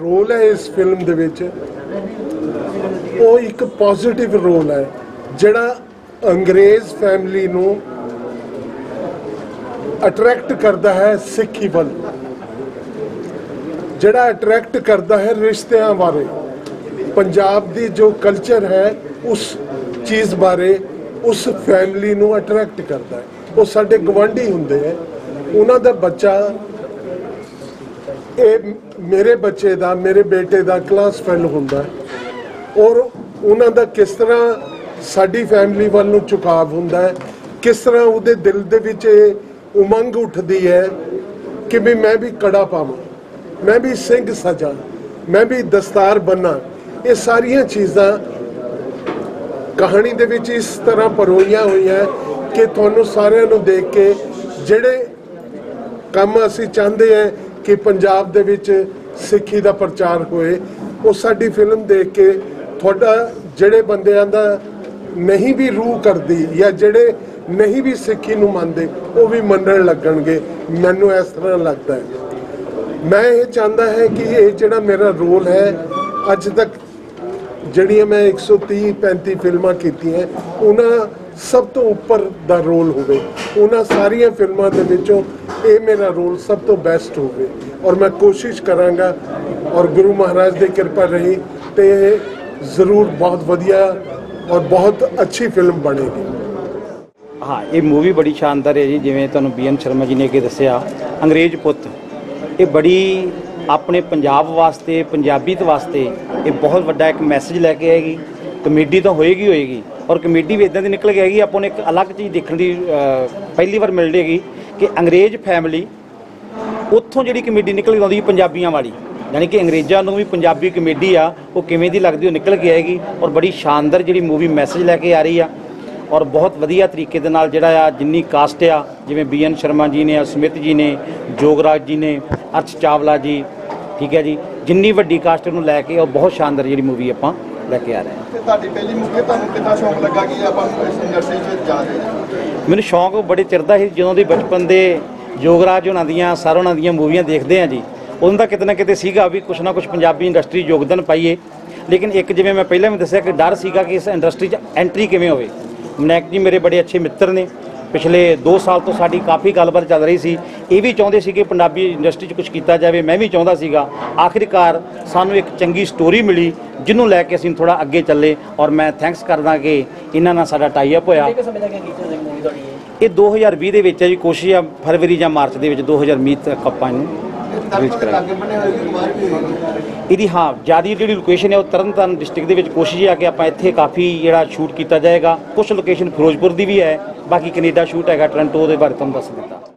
Role ਹੈ ਇਸ film ਦੇ ਵਿੱਚ। ਉਹ ਇੱਕ ਪੋਜ਼ਿਟਿਵ ਰੋਲ ਹੈ, ਜਿਹੜਾ ਅੰਗਰੇਜ਼ ਫੈਮਿਲੀ ਨੂੰ ਅਟਰੈਕਟ ਕਰਦਾ ਹੈ ਸਿੱਖੀ ਵੱਲ। ਜਿਹੜਾ ਅਟਰੈਕਟ ਕਰਦਾ ਹੈ ਰਿਸ਼ਤਿਆਂ ਬਾਰੇ। ਪੰਜਾਬ ਦੀ ਜੋ ਕਲਚਰ ਹੈ, ਉਸ ਚੀਜ਼ ਬਾਰੇ, ਉਸ ਫੈਮਿਲੀ ਨੂੰ ਅਟਰੈਕਟ ਕਰਦਾ ਹੈ। ਉਹ ਸਾਡੇ ਗਵਾਂਢੀ ਹੁੰਦੇ ਹੈ। ਉਹਨਾਂ ਦਾ ਬੱਚਾ ਇਹ ਮੇਰੇ ਬੱਚੇ ਦਾ, ਮੇਰੇ ਬੇਟੇ ਦਾ ਕਲਾਸ ਫੈਲ ਹੁੰਦਾ ਹੈ। ਔਰ ਉਹਨਾਂ ਦਾ ਕਿਸ ਤਰ੍ਹਾਂ ਸਾਡੀ ਫੈਮਿਲੀ ਵੱਲ ਨੂੰ ਝੁਕਾਵ ਹੁੰਦਾ ਹੈ, ਕਿਸ ਤਰ੍ਹਾਂ ਉਹਦੇ ਦਿਲ ਦੇ ਵਿੱਚ ਇਹ ਉਮੰਗ ਉੱਠਦੀ ਹੈ ਕਿ ਵੀ ਮੈਂ ਵੀ ਕੜਾ ਪਾਵਾਂ, ਮੈਂ ਵੀ ਸਿੰਘ ਸਜਾਂ, ਮੈਂ ਵੀ ਦਸਤਾਰ ਬੰਨਾ, ਇਹ ਸਾਰੀਆਂ ਚੀਜ਼ਾਂ ਕਹਾਣੀ ਦੇ ਵਿੱਚ ਇਸ ਤਰ੍ਹਾਂ ਪਰੋਈਆਂ ਹੋਈਆਂ ਕਿ ਤੁਹਾਨੂੰ ਸਾਰਿਆਂ ਨੂੰ ਦੇਖ ਕੇ ਜਿਹੜੇ ਕੰਮ ਅਸੀਂ ਚਾਹੁੰਦੇ ਹਾਂ ਕਿ ਪੰਜਾਬ ਦੇ ਵਿੱਚ ਸਿੱਖੀ ਦਾ ਪ੍ਰਚਾਰ ਹੋਏ। ਉਹ ਸਾਡੀ ਫਿਲਮ ਦੇਖ ਕੇ ਤੁਹਾਡਾ ਜਿਹੜੇ ਬੰਦਿਆਂ ਦਾ ਨਹੀਂ ਵੀ ਰੂਹ ਕਰਦੀ ਜਾਂ ਜਿਹੜੇ ਨਹੀਂ ਵੀ ਸਿੱਖੀ ਨੂੰ ਮੰਨਦੇ, ਉਹ ਵੀ ਮੰਨਣ ਲੱਗਣਗੇ। ਮੈਨੂੰ ਇਸ ਤਰ੍ਹਾਂ ਲੱਗਦਾ ਹੈ। ਮੈਂ ਇਹ ਚਾਹੁੰਦਾ ਹੈ ਕਿ ਇਹ ਜਿਹੜਾ ਮੇਰਾ ਰੋਲ ਹੈ, ਅੱਜ ਤੱਕ ਜਿਹੜੀਆਂ ਮੈਂ 130 35 ਫਿਲਮਾਂ ਕੀਤੀਆਂ, ਉਹਨਾਂ ਸਭ ਤੋਂ ਉੱਪਰ ਦਾ ਰੋਲ ਹੋਵੇ। ਉਹਨਾਂ ਸਾਰੀਆਂ ਫਿਲਮਾਂ ਦੇ ਵਿੱਚੋਂ ਇਹ ਮੇਰਾ ਰੋਲ ਸਭ ਤੋਂ ਬੈਸਟ ਹੋਵੇ। ਔਰ ਮੈਂ ਕੋਸ਼ਿਸ਼ ਕਰਾਂਗਾ, ਔਰ ਗੁਰੂ ਮਹਾਰਾਜ ਦੀ ਕਿਰਪਾ ਰਹੀ ਤੇ ਜ਼ਰੂਰ ਬਹੁਤ ਵਧੀਆ ਔਰ ਬਹੁਤ ਅੱਛੀ ਫਿਲਮ ਬਣੇਗੀ। ਹਾਂ, ਇਹ ਮੂਵੀ ਬੜੀ ਸ਼ਾਨਦਾਰ ਹੈ ਜੀ, ਜਿਵੇਂ ਤੁਹਾਨੂੰ ਬੀਐਨ ਸ਼ਰਮਾ ਜੀ ਨੇ ਅੱਗੇ ਦੱਸਿਆ, ਅੰਗਰੇਜ਼ ਪੁੱਤ। ਇਹ ਬੜੀ ਆਪਣੇ ਪੰਜਾਬ ਵਾਸਤੇ ਪੰਜਾਬੀਤ ਵਾਸਤੇ ਇਹ ਬਹੁਤ ਵੱਡਾ ਇੱਕ ਮੈਸੇਜ ਲੈ ਕੇ ਆਏਗੀ। ਕਮੇਡੀ ਤਾਂ ਹੋਏਗੀ ਹੋਏਗੀ, ਔਰ ਕਮੇਡੀ ਵੀ ਇਦਾਂ ਦੀ ਨਿਕਲ ਕੇ ਆਏਗੀ, ਆਪਾਂ ਨੂੰ ਇੱਕ ਅਲੱਗ ਚੀਜ਼ ਦੇਖਣ ਦੀ ਪਹਿਲੀ ਵਾਰ ਮਿਲ ਜੇਗੀ ਕਿ ਅੰਗਰੇਜ਼ ਫੈਮਿਲੀ ਉੱਥੋਂ ਜਿਹੜੀ ਕਮੇਡੀ ਨਿਕਲ ਕੇ ਆਉਂਦੀ ਪੰਜਾਬੀਆਂ ਵਾਲੀ। ਯਾਨੀ ਕਿ ਅੰਗਰੇਜ਼ਾਂ ਨੂੰ ਵੀ ਪੰਜਾਬੀ ਕਮੇਡੀ ਆ, ਉਹ ਕਿਵੇਂ ਦੀ ਲੱਗਦੀ ਉਹ ਨਿਕਲ ਕੇ ਆਏਗੀ, ਔਰ ਬੜੀ ਸ਼ਾਨਦਾਰ ਜਿਹੜੀ ਮੂਵੀ ਮੈਸੇਜ ਲੈ ਕੇ ਆ ਰਹੀ ਆ। ਔਰ ਬਹੁਤ ਵਧੀਆ ਤਰੀਕੇ ਦੇ ਨਾਲ ਜਿਹੜਾ ਆ, ਜਿੰਨੀ ਕਾਸਟ ਆ, ਜਿਵੇਂ ਬੀਐਨ ਸ਼ਰਮਾ ਜੀ ਨੇ ਆ ਸਮਿਤ ਜੀ ਨੇ, ਜੋਗਰਾਜ ਜੀ ਨੇ, ਅਰਸ਼ ਚਾਵਲਾ ਜੀ ਠੀਕ ਹੈ ਜੀ। ਜਿੰਨੀ ਵੱਡੀ ਕਾਸਟ ਨੂੰ ਲੈ ਕੇ ਔਰ ਬਹੁਤ ਸ਼ਾਨਦਾਰ ਜਿਹੜੀ ਮੂਵੀ ਆਪਾਂ ਲੈ ਕੇ ਆ ਰਹੇ ਹਾਂ। ਤੇ ਤੁਹਾਡੀ ਪਹਿਲੀ ਮੁੱਕੇ ਤੁਹਾਨੂੰ ਕਿੰਨਾ ਸ਼ੌਂਕ ਲੱਗਾ ਕਿ ਆਪਾਂ ਇਸ ਇੰਡਸਟਰੀ 'ਚ ਜਾ ਰਹੇ ਹਾਂ? ਮੈਨੂੰ ਸ਼ੌਂਕ ਬੜੇ ਚਿਰ ਦਾ ਸੀ ਜਦੋਂ ਦੀ ਬਚਪਨ ਦੇ ਯੋਗਰਾਜ ਉਹਨਾਂ ਦੀਆਂ ਸਰ ਉਹਨਾਂ ਦੀਆਂ ਮੂਵੀਆਂ ਦੇਖਦੇ ਆ ਜੀ। ਉਦੋਂ ਦਾ ਕਿਤੇ ਨਾ ਕਿਤੇ ਸੀਗਾ ਵੀ ਕੁਛ ਨਾ ਕੁਛ ਪੰਜਾਬੀ ਇੰਡਸਟਰੀ ਯੋਗਦਾਨ ਪਾਈਏ। ਲੇਕਿਨ ਇੱਕ ਜਿਵੇਂ ਮੈਂ ਪਹਿਲਾਂ ਵੀ ਦੱਸਿਆ ਕਿ ਡਰ ਸੀਗਾ ਕਿ ਇਸ ਇੰਡਸਟਰੀ 'ਚ ਐਂਟਰੀ ਕਿਵੇਂ ਹੋਵੇ। ਮਨੈਕ ਜੀ ਮੇਰੇ ਬੜੇ ਅੱਛੇ ਮਿੱਤਰ ਨੇ। ਪਿਛਲੇ 2 ਸਾਲ ਤੋਂ ਸਾਡੀ ਕਾਫੀ ਗੱਲਬਾਤ ਚੱਲ ਰਹੀ ਸੀ। ਇਹ ਵੀ ਚਾਹੁੰਦੇ ਸੀ ਕਿ ਪੰਜਾਬੀ ਇੰਡਸਟਰੀ 'ਚ ਕੁਝ ਕੀਤਾ ਜਾਵੇ। ਮੈਂ ਵੀ ਚਾਹੁੰਦਾ ਸੀਗਾ। ਆਖਿਰਕਾਰ ਸਾਨੂੰ ਇੱਕ ਚੰਗੀ ਸਟੋਰੀ ਮਿਲੀ ਜਿਹਨੂੰ ਲੈ ਕੇ ਅਸੀਂ ਥੋੜਾ ਅੱਗੇ ਚੱਲੇ ਔਰ ਮੈਂ ਥੈਂਕਸ ਕਰਦਾ ਕਿ ਇਹਨਾਂ ਨਾਲ ਸਾਡਾ ਟਾਈ ਅਪ ਹੋਇਆ। ਇਹ? 2020 ਦੇ ਵਿੱਚ ਹੈ ਜੀ ਕੋਸ਼ਿਸ਼ ਆ ਫਰਵਰੀ ਜਾਂ ਮਾਰਚ ਦੇ ਵਿੱਚ 2020 ਤੱਕ ਆਪਾਂ ਇਹਨੂੰ ਰਿਲੀਜ਼ ਕਰਾਂਗੇ। ਇਹਦੀ ਹਾਂ, ਜ਼ਿਆਦਾ ਜਿਹੜੀ ਲੋਕੇਸ਼ਨ ਹੈ ਉਹ ਤਰਨਤਾਰਨ ਡਿਸਟ੍ਰਿਕਟ ਦੇ ਵਿੱਚ ਕੋਸ਼ਿਸ਼ ਹੈ ਕਿ ਆਪਾਂ ਇੱਥੇ ਕਾਫੀ ਜਿਹੜਾ ਸ਼ੂਟ ਕੀਤਾ ਜਾਏਗਾ। ਕੁਝ ਲੋਕੇਸ਼ਨ ਫਿਰੋਜ਼ਪੁਰ ਦੀ ਵੀ ਹੈ, ਬਾਕੀ ਕੈਨੇਡਾ ਸ਼ੂਟ ਹੈਗਾ, ਟੋਰਾਂਟੋ ਦੇ ਬਾਰੇ ਤੁਹਾਨੂੰ ਦੱਸ ਦਿੱਤਾ